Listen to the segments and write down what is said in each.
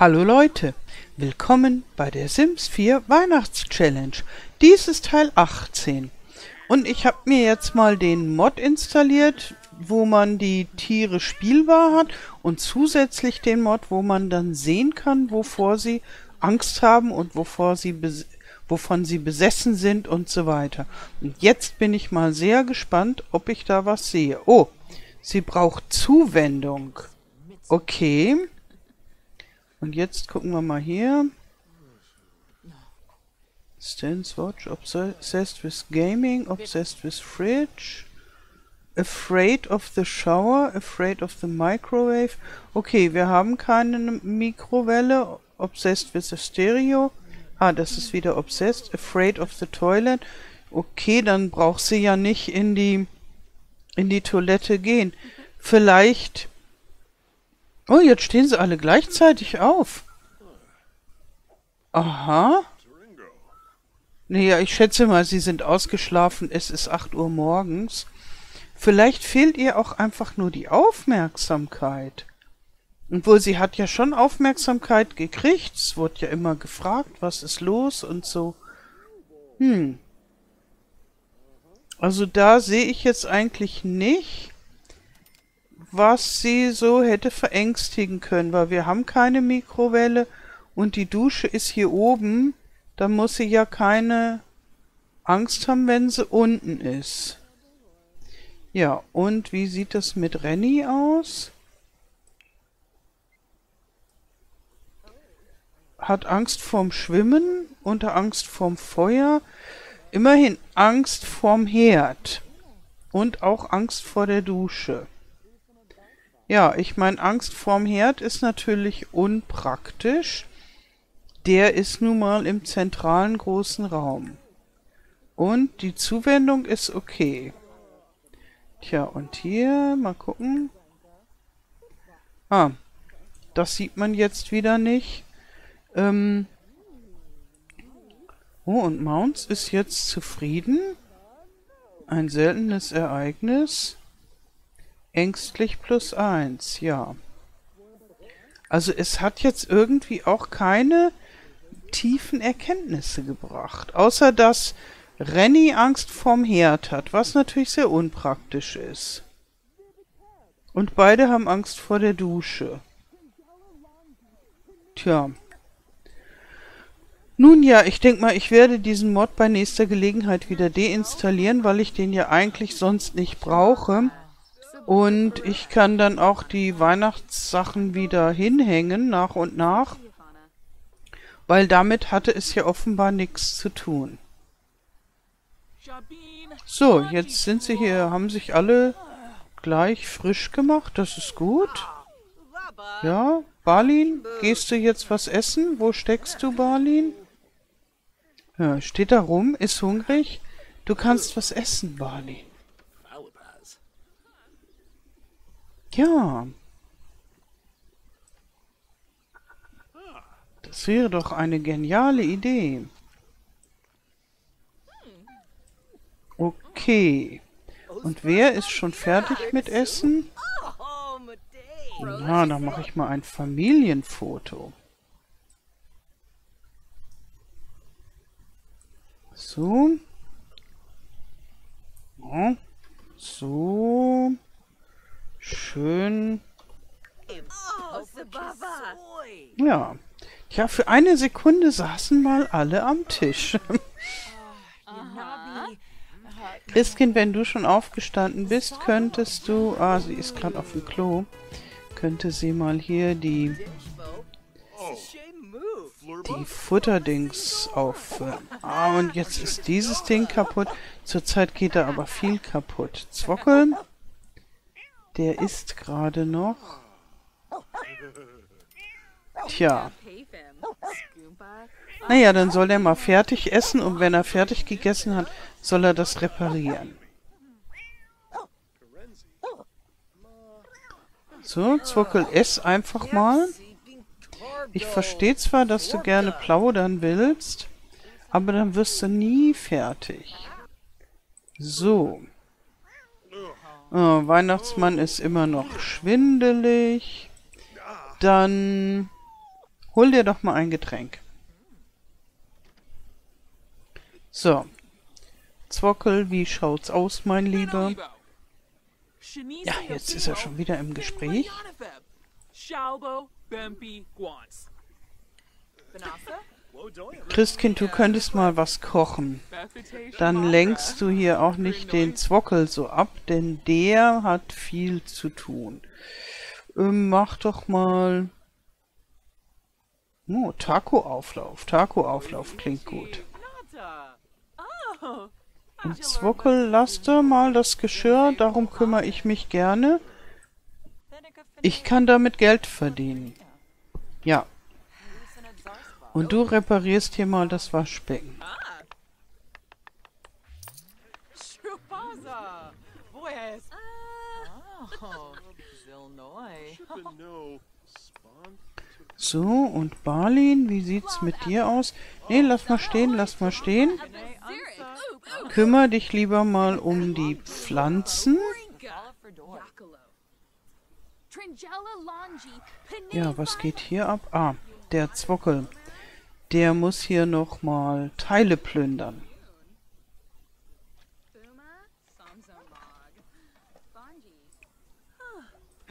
Hallo Leute, willkommen bei der Sims 4 Weihnachtschallenge. Dies ist Teil 18 und ich habe mir jetzt mal den Mod installiert, wo man die Tiere spielbar hat und zusätzlich den Mod, wo man dann sehen kann, wovor sie Angst haben und wovor sie wovon sie besessen sind und so weiter. Und jetzt bin ich mal sehr gespannt, ob ich da was sehe. Oh, sie braucht Zuwendung. Okay. Und jetzt gucken wir mal hier. Stands Watch, obsessed with gaming, obsessed with fridge, afraid of the shower, afraid of the microwave. Okay, wir haben keine Mikrowelle, obsessed with the stereo. Ah, das ist wieder obsessed, afraid of the toilet. Okay, dann braucht sie ja nicht in die in die Toilette gehen. Vielleicht Oh, jetzt stehen sie alle gleichzeitig auf. Aha. Naja, ich schätze mal, sie sind ausgeschlafen. Es ist 8 Uhr morgens. Vielleicht fehlt ihr auch einfach nur die Aufmerksamkeit. Obwohl, sie hat ja schon Aufmerksamkeit gekriegt. Es wurde ja immer gefragt, was ist los und so. Hm. Also da sehe ich jetzt eigentlich nicht, was sie so hätte verängstigen können, weil wir haben keine Mikrowelle und die Dusche ist hier oben, da muss sie ja keine Angst haben, wenn sie unten ist. Ja, und wie sieht das mit Renny aus? Hat Angst vorm Schwimmen, unter Angst vorm Feuer, immerhin Angst vorm Herd und auch Angst vor der Dusche. Ja, ich meine, Angst vorm Herd ist natürlich unpraktisch. Der ist nun mal im zentralen großen Raum. Und die Zuwendung ist okay. Tja, und hier, mal gucken. Ah, das sieht man jetzt wieder nicht. Ähm oh, und Mounts ist jetzt zufrieden. Ein seltenes Ereignis. Ängstlich plus eins, ja. Also es hat jetzt irgendwie auch keine tiefen Erkenntnisse gebracht. Außer dass Renny Angst vorm Herd hat, was natürlich sehr unpraktisch ist. Und beide haben Angst vor der Dusche. Tja. Nun ja, ich denke mal, ich werde diesen Mod bei nächster Gelegenheit wieder deinstallieren, weil ich den ja eigentlich sonst nicht brauche. Und ich kann dann auch die Weihnachtssachen wieder hinhängen, nach und nach. Weil damit hatte es ja offenbar nichts zu tun. So, jetzt sind sie hier, haben sich alle gleich frisch gemacht. Das ist gut. Ja, Balin, gehst du jetzt was essen? Wo steckst du, Balin? Ja, steht da rum, ist hungrig. Du kannst was essen, Balin. Ja. Das wäre doch eine geniale Idee. Okay. Und wer ist schon fertig mit Essen? Na, dann mache ich mal ein Familienfoto. So. So. Schön. Ja. Ja, für eine Sekunde saßen mal alle am Tisch. Christkind, wenn du schon aufgestanden bist, könntest du... Ah, sie ist gerade auf dem Klo. Könnte sie mal hier die... Die Futterdings auffüllen. Ah, und jetzt ist dieses Ding kaputt. Zurzeit geht da aber viel kaputt. Zwockel. Der ist gerade noch. Tja. Naja, dann soll er mal fertig essen und wenn er fertig gegessen hat, soll er das reparieren. So, Zwockel, ess einfach mal. Ich verstehe zwar, dass du gerne plaudern willst, aber dann wirst du nie fertig. So. Oh, Weihnachtsmann ist immer noch schwindelig. Dann Hol dir doch mal ein Getränk. So. Zwockel, wie schaut's aus, mein Lieber? Ja, jetzt ist er schon wieder im Gespräch. Christkind, du könntest mal was kochen. Dann lenkst du hier auch nicht den Zwockel so ab, denn der hat viel zu tun. Ähm, mach doch mal... Oh, Taco-Auflauf. Taco-Auflauf klingt gut. Und Zwockel, lass da mal das Geschirr, darum kümmere ich mich gerne. Ich kann damit Geld verdienen. Ja, und du reparierst hier mal das Waschbecken. So, und Barlin, wie sieht's mit dir aus? Nee, lass mal stehen, lass mal stehen. Kümmer dich lieber mal um die Pflanzen. Ja, was geht hier ab? Ah, der Zwockel der muss hier nochmal Teile plündern.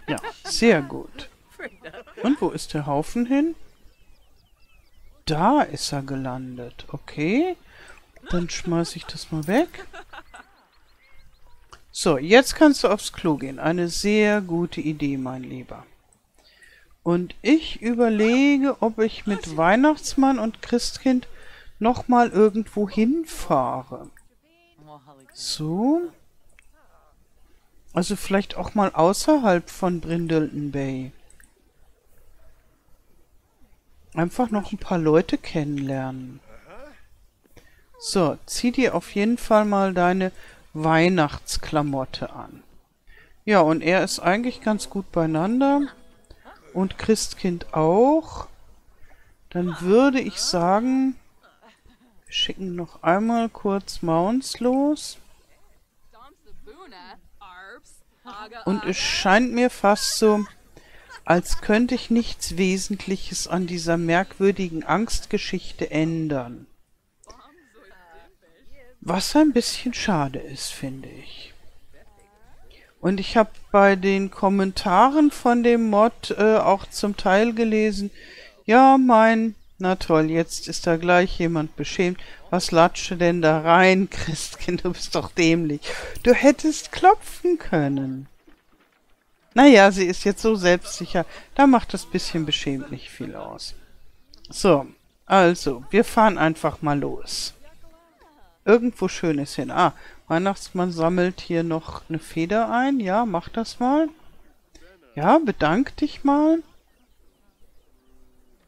Ja, sehr gut. Und wo ist der Haufen hin? Da ist er gelandet. Okay. Dann schmeiße ich das mal weg. So, jetzt kannst du aufs Klo gehen. Eine sehr gute Idee, mein Lieber. Und ich überlege, ob ich mit Weihnachtsmann und Christkind nochmal irgendwo hinfahre. So. Also vielleicht auch mal außerhalb von Brindleton Bay. Einfach noch ein paar Leute kennenlernen. So, zieh dir auf jeden Fall mal deine Weihnachtsklamotte an. Ja, und er ist eigentlich ganz gut beieinander und Christkind auch, dann würde ich sagen, wir schicken noch einmal kurz Mounts los. Und es scheint mir fast so, als könnte ich nichts Wesentliches an dieser merkwürdigen Angstgeschichte ändern. Was ein bisschen schade ist, finde ich. Und ich habe bei den Kommentaren von dem Mod äh, auch zum Teil gelesen, ja, mein, na toll, jetzt ist da gleich jemand beschämt. Was latsche denn da rein, Christkind, du bist doch dämlich. Du hättest klopfen können. Naja, sie ist jetzt so selbstsicher, da macht das bisschen beschämt nicht viel aus. So, also, wir fahren einfach mal los. Irgendwo Schönes hin. Ah, Weihnachtsmann sammelt hier noch eine Feder ein. Ja, mach das mal. Ja, bedank dich mal.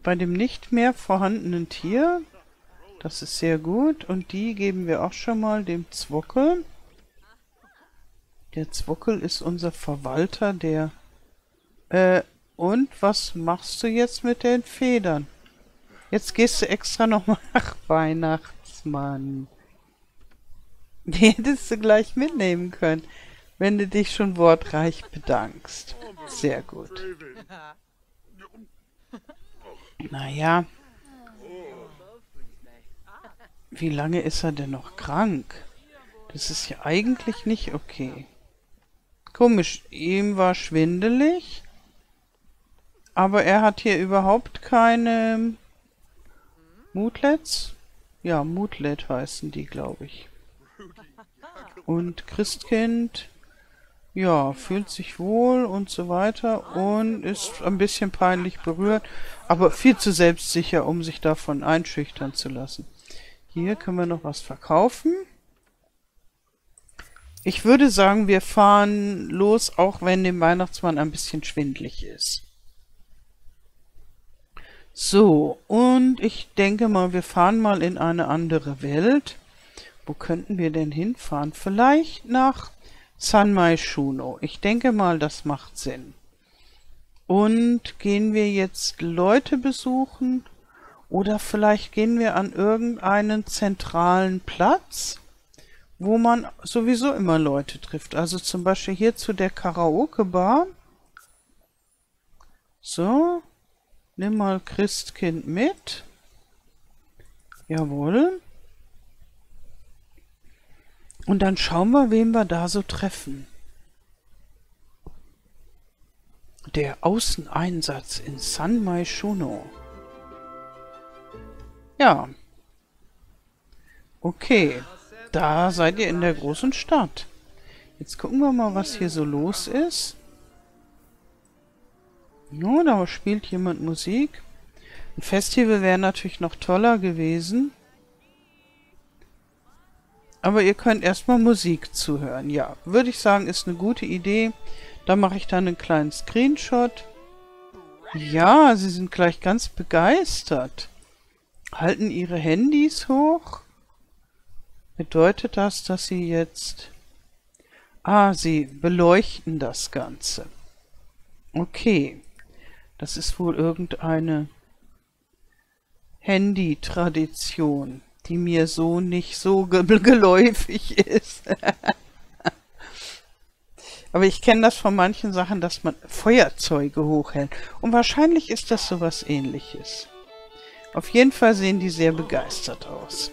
Bei dem nicht mehr vorhandenen Tier. Das ist sehr gut. Und die geben wir auch schon mal dem Zwockel. Der Zwockel ist unser Verwalter, der... Äh, und was machst du jetzt mit den Federn? Jetzt gehst du extra nochmal nach Weihnachtsmann. Die hättest du gleich mitnehmen können, wenn du dich schon wortreich bedankst. Sehr gut. Naja. Wie lange ist er denn noch krank? Das ist ja eigentlich nicht okay. Komisch, ihm war schwindelig, aber er hat hier überhaupt keine Mutlets? Ja, Mutlet heißen die, glaube ich. Und Christkind, ja, fühlt sich wohl und so weiter und ist ein bisschen peinlich berührt, aber viel zu selbstsicher, um sich davon einschüchtern zu lassen. Hier können wir noch was verkaufen. Ich würde sagen, wir fahren los, auch wenn dem Weihnachtsmann ein bisschen schwindlig ist. So, und ich denke mal, wir fahren mal in eine andere Welt. Wo könnten wir denn hinfahren? Vielleicht nach San Maishuno. Ich denke mal, das macht Sinn. Und gehen wir jetzt Leute besuchen? Oder vielleicht gehen wir an irgendeinen zentralen Platz, wo man sowieso immer Leute trifft. Also zum Beispiel hier zu der Karaoke-Bar. So. Nimm mal Christkind mit. Jawohl. Und dann schauen wir, wen wir da so treffen. Der Außeneinsatz in San Maishono. Ja. Okay. Da seid ihr in der großen Stadt. Jetzt gucken wir mal, was hier so los ist. Ja, da spielt jemand Musik. Ein Festival wäre natürlich noch toller gewesen. Aber ihr könnt erstmal Musik zuhören. Ja, würde ich sagen, ist eine gute Idee. Da mache ich dann einen kleinen Screenshot. Ja, sie sind gleich ganz begeistert. Halten ihre Handys hoch. Bedeutet das, dass sie jetzt... Ah, sie beleuchten das Ganze. Okay. Das ist wohl irgendeine Handy-Tradition die mir so nicht so ge geläufig ist. Aber ich kenne das von manchen Sachen, dass man Feuerzeuge hochhält. Und wahrscheinlich ist das sowas ähnliches. Auf jeden Fall sehen die sehr begeistert aus.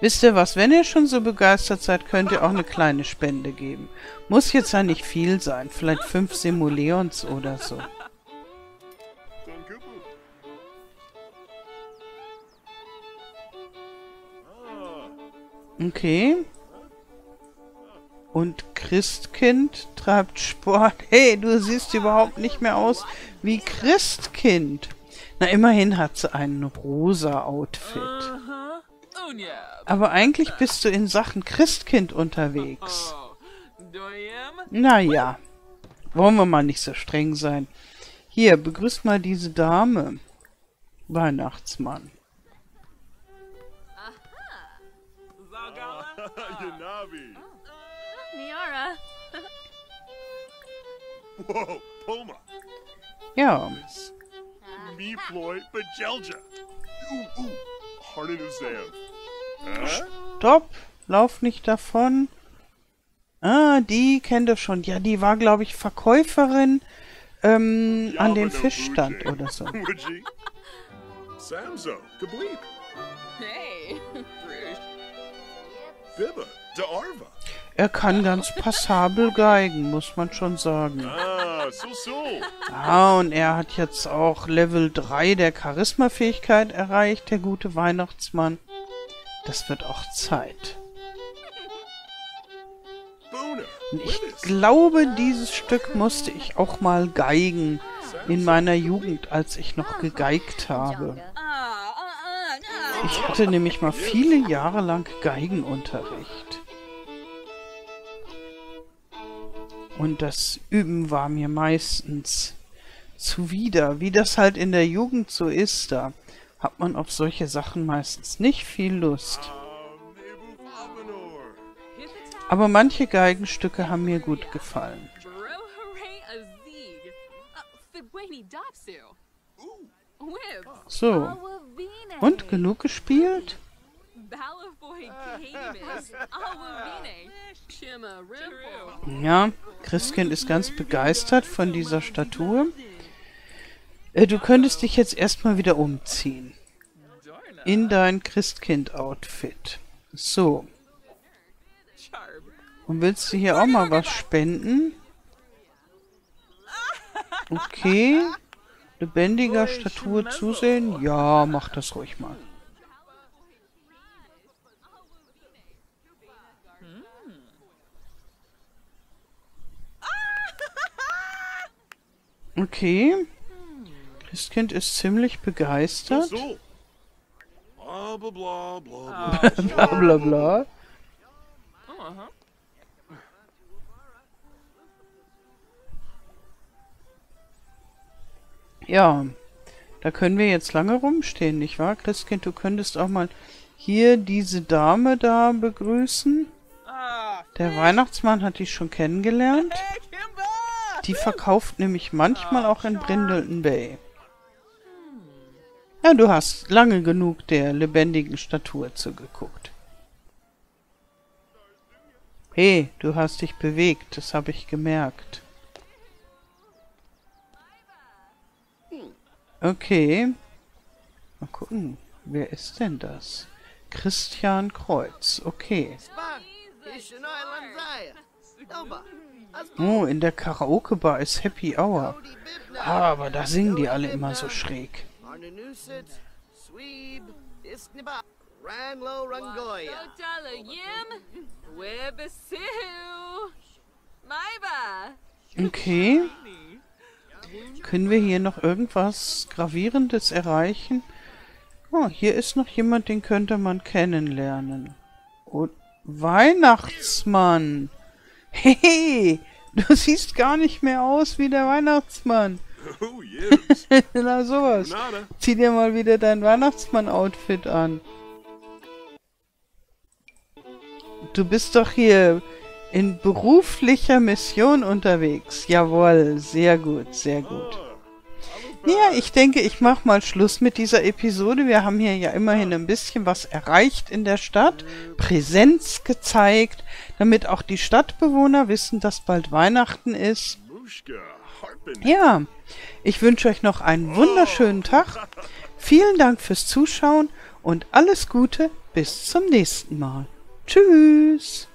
Wisst ihr was, wenn ihr schon so begeistert seid, könnt ihr auch eine kleine Spende geben. Muss jetzt ja nicht viel sein, vielleicht fünf Simoleons oder so. Okay. Und Christkind treibt Sport. Hey, du siehst überhaupt nicht mehr aus wie Christkind. Na, immerhin hat sie ein rosa Outfit. Aber eigentlich bist du in Sachen Christkind unterwegs. Naja, wollen wir mal nicht so streng sein. Hier, begrüßt mal diese Dame. Weihnachtsmann. Whoa, Poma. Ja. Bajelja. Stopp. Lauf nicht davon. Ah, die kennt ihr schon. Ja, die war, glaube ich, Verkäuferin ähm, an den Fischstand oder so. Samso, Hey. Er kann ganz passabel geigen, muss man schon sagen. Ah, so, so. Ah, und er hat jetzt auch Level 3 der Charisma-Fähigkeit erreicht, der gute Weihnachtsmann. Das wird auch Zeit. Und ich glaube, dieses Stück musste ich auch mal geigen in meiner Jugend, als ich noch gegeigt habe. Ich hatte nämlich mal viele Jahre lang Geigenunterricht. Und das Üben war mir meistens zuwider, wie das halt in der Jugend so ist, da hat man auf solche Sachen meistens nicht viel Lust. Aber manche Geigenstücke haben mir gut gefallen. So. Und genug gespielt? Ja, Christkind ist ganz begeistert von dieser Statue. Äh, du könntest dich jetzt erstmal wieder umziehen. In dein Christkind-Outfit. So. Und willst du hier auch mal was spenden? Okay lebendiger Statur zusehen? Ja, mach das ruhig mal. Okay. Christkind ist ziemlich begeistert. Bla bla bla bla. bla bla bla. Ja, da können wir jetzt lange rumstehen, nicht wahr? Christkind, du könntest auch mal hier diese Dame da begrüßen. Der Weihnachtsmann hat dich schon kennengelernt. Die verkauft nämlich manchmal auch in Brindleton Bay. Ja, du hast lange genug der lebendigen Statur zugeguckt. Hey, du hast dich bewegt, das habe ich gemerkt. Okay. Mal gucken. Wer ist denn das? Christian Kreuz. Okay. Oh, in der Karaoke-Bar ist Happy Hour. Ah, aber da singen die alle immer so schräg. Okay. Können wir hier noch irgendwas Gravierendes erreichen? Oh, hier ist noch jemand, den könnte man kennenlernen. Und Weihnachtsmann. Hey, du siehst gar nicht mehr aus wie der Weihnachtsmann. Oh, yes. Na sowas. Zieh dir mal wieder dein Weihnachtsmann-Outfit an. Du bist doch hier in beruflicher Mission unterwegs. Jawohl, sehr gut, sehr gut. Ja, ich denke, ich mache mal Schluss mit dieser Episode. Wir haben hier ja immerhin ein bisschen was erreicht in der Stadt, Präsenz gezeigt, damit auch die Stadtbewohner wissen, dass bald Weihnachten ist. Ja, ich wünsche euch noch einen wunderschönen Tag. Vielen Dank fürs Zuschauen und alles Gute bis zum nächsten Mal. Tschüss.